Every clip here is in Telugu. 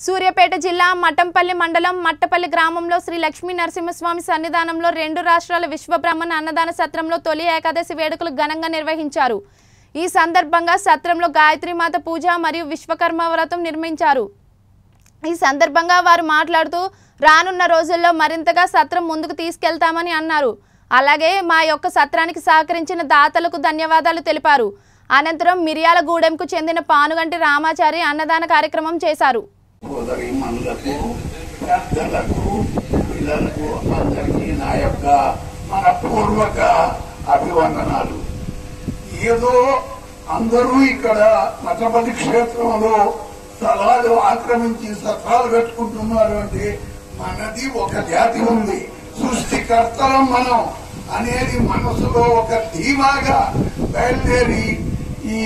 సూర్యాపేట జిల్లా మఠంపల్లి మండలం మట్టపల్లి గ్రామంలో శ్రీ లక్ష్మీ నరసింహస్వామి సన్నిధానంలో రెండు రాష్ట్రాల విశ్వబ్రహ్మణ అన్నదాన సత్రంలో తొలి ఏకాదశి వేడుకలు ఘనంగా నిర్వహించారు. ఈ సందర్భంగా సత్రంలో గాయత్రీమాత పూజ మరియు విశ్వకర్మ వ్రతం నిర్మించారు. ఈ సందర్భంగా వారు మాట్లాడుతూ రానున్న రోజుల్లో మరింతగా సత్రం ముందుకు తీసుకెళ్తామని అన్నారు. అలాగే మా యొక్క సత్రానికి సహకరించిన దాతలకు ధన్యవాదాలు తెలిపారు. అనంతరం మిర్యాలగూడెంకు చెందిన పానుగంటి రామాచారి అన్నదాన కార్యక్రమం చేశారు. సోదరి మనులకు పెద్దలకు పిల్లలకు అందరికీ నా యొక్క మనపూర్వక అభివందనాలు. ఏదో అందరూ ఇక్కడ మఠపతి క్షేత్రంలో స్థలాలు ఆక్రమించి సత్రాలు కట్టుకుంటున్నారు అంటే మనది ఒక జాతి ఉంది. సృష్టికర్తలం మనం అనేది మనసులో ఒక ధీమాగా బయలుదేరి ఈ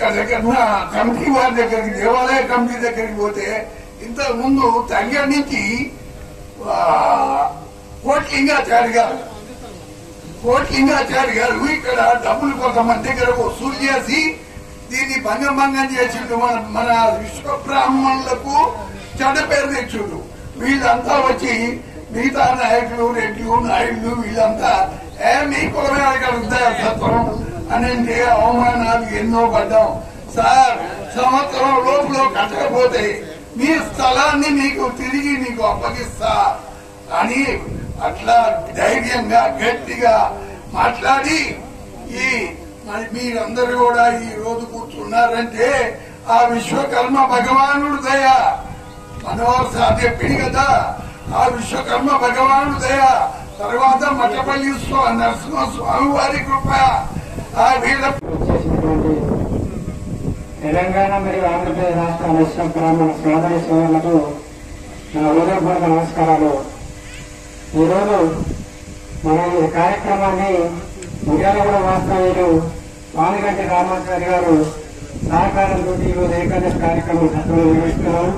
ఇక్కడ దగ్గర కమిటీ వారి దగ్గరికి దేవాలయ కమిటీ దగ్గరికి పోతే ఇంతకు ముందు తంగడి నుంచి కోట్లింగాచారి గారు కోట్లింగాచారి గారు ఇక్కడ కొత్త మన దగ్గర వసూలు చేసి దీన్ని భంగభంగం చేసిండు మన మన విశ్వ బ్రాహ్మణులకు చెడ్డ పేరు తెచ్చిండు. వీళ్ళంతా వచ్చి మిగతా నాయకులు రెడ్లు నాయుడు వీళ్ళంతా ఏ మీ కులమే అడగలుగుతారు సత్వం? అని అవమానాలు ఎన్నో పడ్డాం. సార్ సంవత్సరం లోపల కట్టకపోతే మీ స్థలాన్ని మీకు తిరిగి మీకు అప్పగిస్తా. అని అట్లా ధైర్యంగా గట్టిగా మాట్లాడి ఈ మరి మీరందరూ కూడా ఈ రోజు కూర్చున్నారంటే ఆ విశ్వకర్మ భగవానుడు దయ. మనోహర్ సార్ చెప్పింది కదా ఆ విశ్వకర్మ భగవానుడు దయ. తర్వాత మఠపల్లి స్వా- నరసింహ స్వామి వారి కృప. తెలంగాణ మరియు ఆంధ్రప్రదేశ్ రాష్ట్ర విశ్వ బ్రాహ్మణ సోదరి సోదరులకు నా హృదయపూర్వక నమస్కారాలు. ఈరోజు మన ఈ కార్యక్రమాన్ని మిర్యాలగూడ వాస్తవ్యులు వామిగంటి రామాచారి గారు సహకారంతో ఈరోజు ఏకాదశి కార్యక్రమం సత్రంలో నిర్వహిస్తున్నాము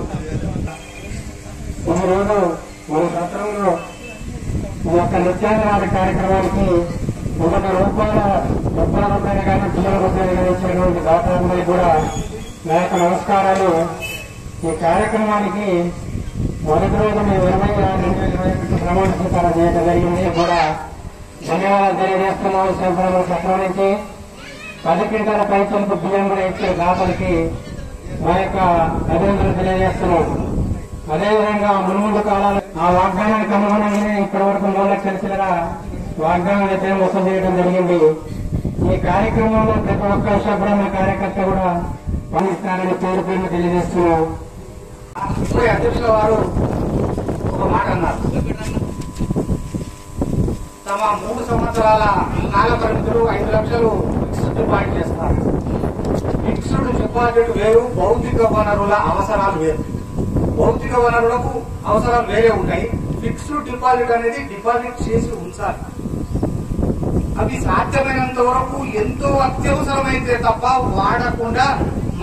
ఈరోజు మన సత్రంలో ఈ యొక్క నిత్యాన్ననాథ కార్యక్రమానికి మొదటి రూపాయల డెబ్బై రూపాయలు కానీ పిల్లల రూపాయలు కానీ ఇచ్చినటువంటి దాతలందరికీ కూడా నా యొక్క నమస్కారాలు. ఈ కార్యక్రమానికి మొదటి రోజు మేము ఇరవై రెండు వేల ఇరవై ఒకటి ప్రమాణ స్వీకారం చేయడం జరిగింది. కూడా ధన్యవాదాలు తెలియజేస్తున్నాము. శంకరమ్మ సత్రం నుంచి పది క్వింటాల పైసలకు బియ్యం కూడా ఇచ్చిన దాతలకి మా యొక్క అభినందనలు తెలియజేస్తున్నాం అదేవిధంగా మున్ముందు కాలాలు ఆ వాగ్దానానికి అనుగుణంగానే ఇప్పటి వరకు మూడు లక్షల చిల్లర వాగ్దానం అయితే మోసం చేయడం జరిగింది. ఈ కార్యక్రమంలో ప్రతి ఒక్క శుభ్రమ కార్యకర్త కూడా పనిస్తారని పేరు పేరు తెలియజేస్తున్నాం. అధ్యక్షుల వారు ఒక మాట అన్నారు. తమ మూడు సంవత్సరాల కాల పరిమితులు ఐదు లక్షలు ఫిక్స్డ్ డిపాజిట్ చేస్తారు ఫిక్స్డ్ డిపాజిట్ వేరు భౌతిక వనరుల అవసరాలు వేరు. భౌతిక వనరులకు అవసరాలు వేరే ఉంటాయి. ఫిక్స్డ్ డిపాజిట్ అనేది డిపాజిట్ చేసి ఉంచాలి. అవి సాధ్యమైనంత వరకు ఎంతో అత్యవసరమైతే తప్ప వాడకుండా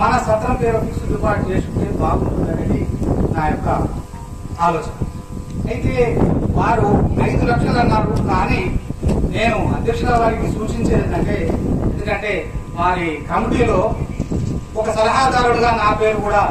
మన సత్రం పేరు ఫిక్స్డ్ డిపాజిట్ చేసుకుంటే బాగుంటుందనేది నా యొక్క ఆలోచన. అయితే వారు ఐదు లక్షలు అన్నారు కానీ నేను అధ్యక్షుల వారికి సూచించేది ఏంటంటే ఎందుకంటే వారి కమిటీలో ఒక సలహాదారుడుగా నా పేరు కూడా